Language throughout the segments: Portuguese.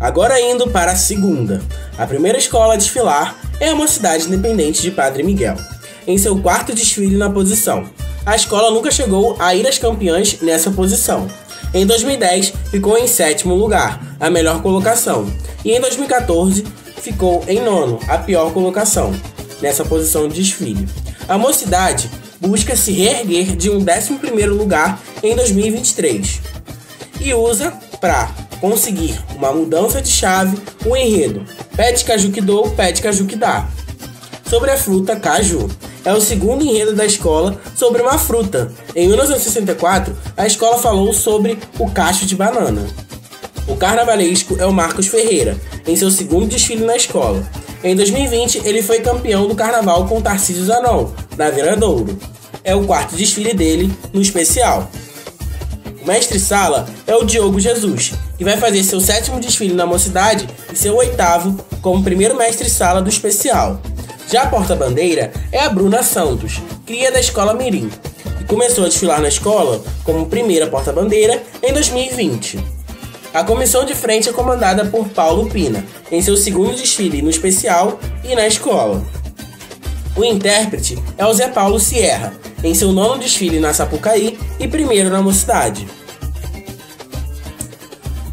Agora indo para a segunda. A primeira escola a desfilar é a Mocidade Independente de Padre Miguel, em seu quarto desfile na posição. A escola nunca chegou a ir às campeãs nessa posição. Em 2010, ficou em sétimo lugar, a melhor colocação, e em 2014 ficou em nono, a pior colocação, nessa posição de desfile. A mocidade busca se reerguer de um 11º lugar em 2023 e usa para conseguir uma mudança de chave o enredo Pede Caju que dou, pede caju que dá. Sobre a fruta caju. É o segundo enredo da escola sobre uma fruta. Em 1964, a escola falou sobre o cacho de banana. O carnavalesco é o Marcos Ferreira, em seu segundo desfile na escola. Em 2020, ele foi campeão do carnaval com Tarcísio Zanon, na Viradouro. É o quarto desfile dele no especial. O mestre-sala é o Diogo Jesus, que vai fazer seu sétimo desfile na mocidade e seu oitavo como primeiro mestre-sala do especial. Já a porta-bandeira é a Bruna Santos, cria da Escola Mirim, e começou a desfilar na escola como primeira porta-bandeira em 2020. A comissão de frente é comandada por Paulo Pina, em seu segundo desfile no especial e na escola. O intérprete é o Zé Paulo Sierra, em seu nono desfile na Sapucaí e primeiro na Mocidade.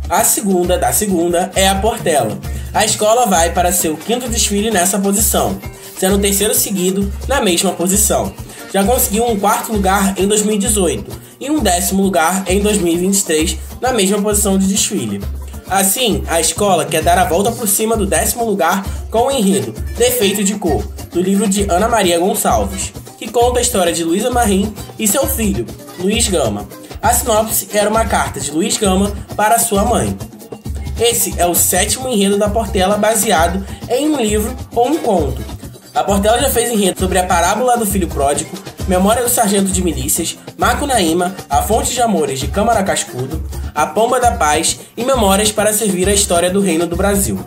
A segunda da segunda é a Portela. A escola vai para seu quinto desfile nessa posição, sendo o terceiro seguido na mesma posição. Já conseguiu um quarto lugar em 2018 e um décimo lugar em 2023 na mesma posição de desfile. Assim, a escola quer dar a volta por cima do décimo lugar com o enredo Defeito de Cor, do livro de Ana Maria Gonçalves que conta a história de Luísa Marim e seu filho, Luiz Gama. A sinopse era uma carta de Luiz Gama para sua mãe. Esse é o sétimo enredo da Portela baseado em um livro ou um conto. A Portela já fez enredo sobre a parábola do filho pródigo, Memória do Sargento de Milícias, Macunaíma, A Fonte de Amores de Câmara Cascudo, A Pomba da Paz e Memórias para servir a história do Reino do Brasil.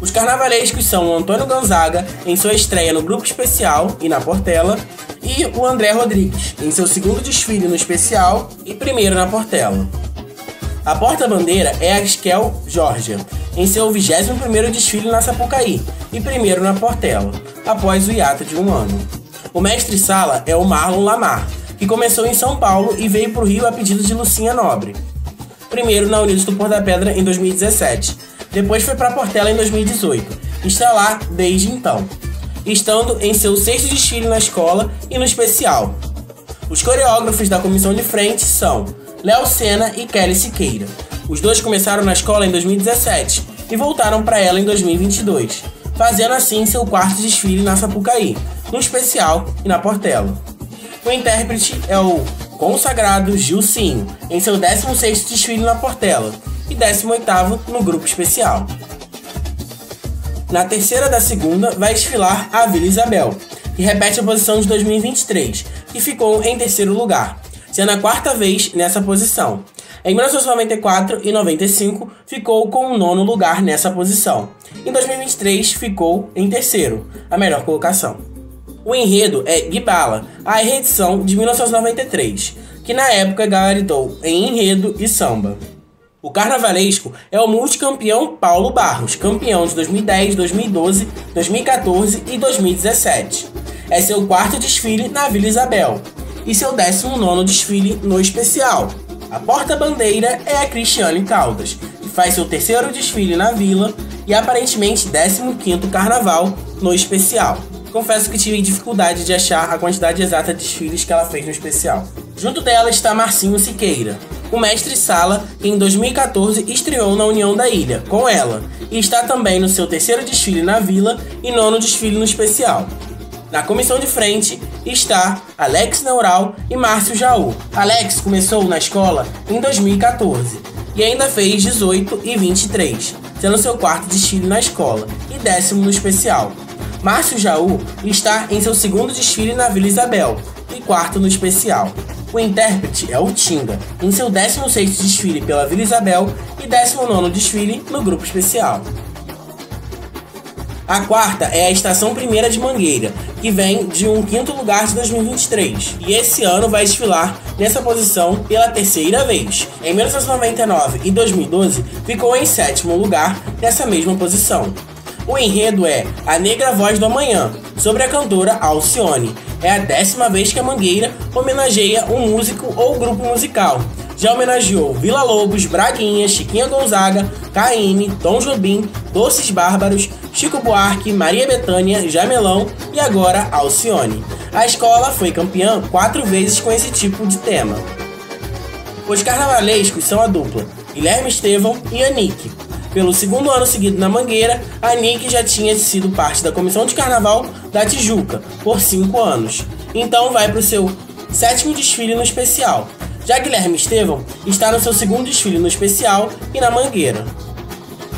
Os carnavalescos são o Antônio Gonzaga, em sua estreia no Grupo Especial e na Portela, e o André Rodrigues, em seu segundo desfile no especial e primeiro na Portela. A porta-bandeira é a Esquel Georgia, em seu 21º desfile na Sapucaí e primeiro na Portela, após o hiato de um ano. O mestre-sala é o Marlon Lamar, que começou em São Paulo e veio para o Rio a pedido de Lucinha Nobre. Primeiro na Unidos do Porta Pedra em 2017, depois foi para Portela em 2018 e está lá desde então estando em seu sexto desfile na escola e no especial. Os coreógrafos da comissão de frente são Léo Senna e Kelly Siqueira. Os dois começaram na escola em 2017 e voltaram para ela em 2022, fazendo assim seu quarto desfile na Sapucaí, no especial e na Portela. O intérprete é o consagrado Gilcinho, em seu 16º desfile na Portela e 18º no grupo especial. Na terceira da segunda, vai desfilar a Vila Isabel, que repete a posição de 2023, que ficou em terceiro lugar, sendo a quarta vez nessa posição. Em 1994 e 95, ficou com o nono lugar nessa posição. Em 2023, ficou em terceiro, a melhor colocação. O enredo é Gibala, a reedição de 1993, que na época gabaritou em enredo e samba. O carnavalesco é o multicampeão Paulo Barros, campeão de 2010, 2012, 2014 e 2017. É seu quarto desfile na Vila Isabel e seu 19 desfile no especial. A porta-bandeira é a Cristiane Caldas, que faz seu terceiro desfile na vila e aparentemente 15º carnaval no especial. Confesso que tive dificuldade de achar a quantidade exata de desfiles que ela fez no especial. Junto dela está Marcinho Siqueira, o mestre Sala, que em 2014 estreou na União da Ilha, com ela, e está também no seu terceiro desfile na Vila e nono desfile no especial. Na comissão de frente está Alex Neural e Márcio Jaú. Alex começou na escola em 2014 e ainda fez 18 e 23, sendo seu quarto desfile na escola e décimo no especial. Márcio Jaú está em seu segundo desfile na Vila Isabel e quarto no especial. O intérprete é o Tinga, em seu 16º desfile pela Vila Isabel e 19º desfile no grupo especial. A quarta é a Estação Primeira de Mangueira, que vem de um quinto lugar de 2023. E esse ano vai desfilar nessa posição pela terceira vez. Em 1999 e 2012 ficou em sétimo lugar nessa mesma posição. O enredo é A Negra Voz do Amanhã, sobre a cantora Alcione. É a décima vez que a Mangueira homenageia um músico ou grupo musical já homenageou Vila Lobos, Braguinha, Chiquinha Gonzaga, Caine, Tom Jobim, Doces Bárbaros, Chico Buarque, Maria Bethânia, Jamelão e agora Alcione. A escola foi campeã quatro vezes com esse tipo de tema. Os carnavalescos são a dupla Guilherme Estevão e Anique. Pelo segundo ano seguido na Mangueira, a Anique já tinha sido parte da comissão de carnaval da Tijuca por cinco anos. Então vai para o seu sétimo desfile no especial, já Guilherme Estevão está no seu segundo desfile no especial e na Mangueira.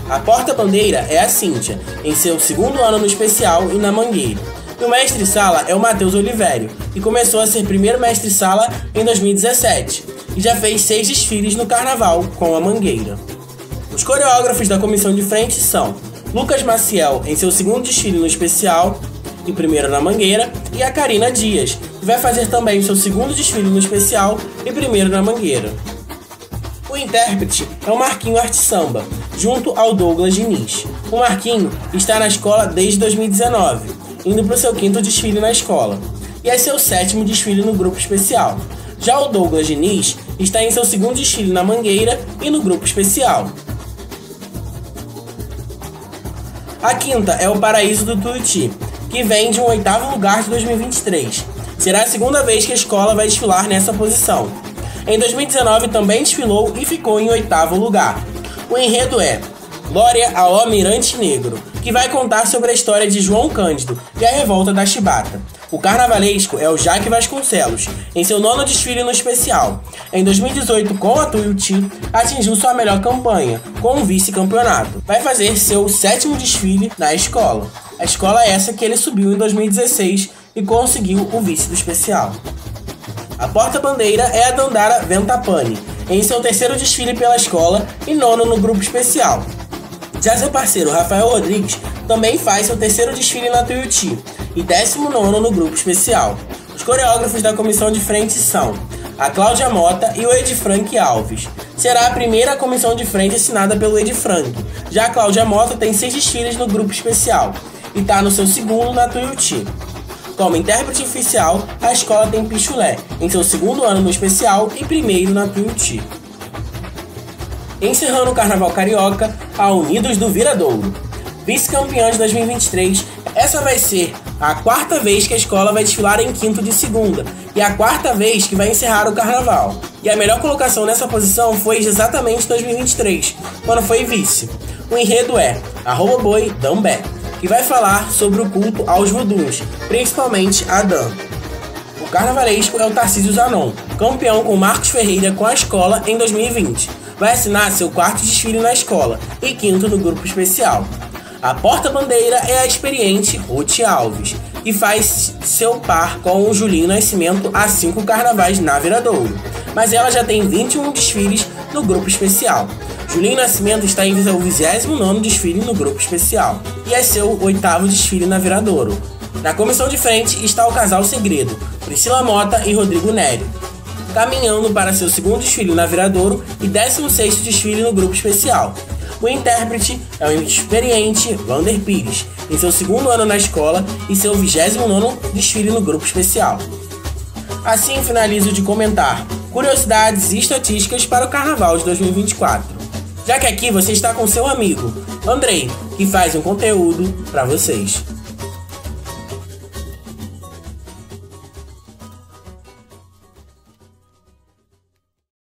A porta-bandeira é a Cíntia, em seu segundo ano no especial e na Mangueira. E o mestre-sala é o Matheus Olivério, que começou a ser primeiro mestre-sala em 2017 e já fez seis desfiles no carnaval com a Mangueira. Os coreógrafos da comissão de frente são Lucas Maciel em seu segundo desfile no especial e primeiro na Mangueira, e a Karina Dias, que vai fazer também seu segundo desfile no especial e primeiro na Mangueira. O intérprete é o Marquinho Arte Samba, junto ao Douglas Diniz. O Marquinho está na escola desde 2019, indo para o seu quinto desfile na escola, e é seu sétimo desfile no grupo especial. Já o Douglas Diniz está em seu segundo desfile na Mangueira e no grupo especial. A quinta é o Paraíso do Tuiuti, que vem de um oitavo lugar de 2023. Será a segunda vez que a escola vai desfilar nessa posição. Em 2019 também desfilou e ficou em oitavo lugar. O enredo é Glória ao Almirante Negro, que vai contar sobre a história de João Cândido e a revolta da Chibata. O carnavalesco é o Jaque Vasconcelos, em seu nono desfile no especial. Em 2018, com a Tuiuti, atingiu sua melhor campanha, com um vice-campeonato. Vai fazer seu sétimo desfile na escola. A escola é essa que ele subiu em 2016 e conseguiu o vice do especial. A porta-bandeira é a Dandara Ventapani, em seu terceiro desfile pela escola e nono no grupo especial. Já seu parceiro Rafael Rodrigues também faz seu terceiro desfile na Tuiuti e décimo nono no grupo especial. Os coreógrafos da comissão de frente são a Cláudia Mota e o Ed Frank Alves. Será a primeira comissão de frente assinada pelo Ed Frank. Já a Cláudia Mota tem seis desfiles no grupo especial e está no seu segundo na Tuiuti. Como intérprete oficial, a escola tem Pichulé, em seu segundo ano no especial e primeiro na Tuiuti. Encerrando o Carnaval Carioca, a Unidos do Viradouro. Vice-campeã de 2023, essa vai ser a quarta vez que a escola vai desfilar em quinto de segunda e a quarta vez que vai encerrar o carnaval. E a melhor colocação nessa posição foi exatamente em 2023, quando foi vice. O enredo é arroba boi Dambé que vai falar sobre o culto aos voduns, principalmente a Dan. O carnavalesco é o Tarcísio Zanon, campeão com Marcos Ferreira com a escola em 2020. Vai assinar seu quarto desfile na escola e quinto no grupo especial. A porta-bandeira é a experiente Ruth Alves, que faz seu par com o Julinho Nascimento a cinco carnavais na Viradouro, mas ela já tem 21 desfiles no grupo especial. Julinho Nascimento está em seu 29 desfile no grupo especial e é seu oitavo desfile na Viradouro. Na comissão de frente está o casal Segredo, Priscila Mota e Rodrigo Nery, caminhando para seu segundo desfile na Viradouro e 16 desfile no grupo especial. O intérprete é o experiente Vander Pires, em seu segundo ano na escola e seu 29 desfile no grupo especial. Assim finalizo de comentar curiosidades e estatísticas para o Carnaval de 2024 já que aqui você está com seu amigo Andrei, que faz um conteúdo para vocês.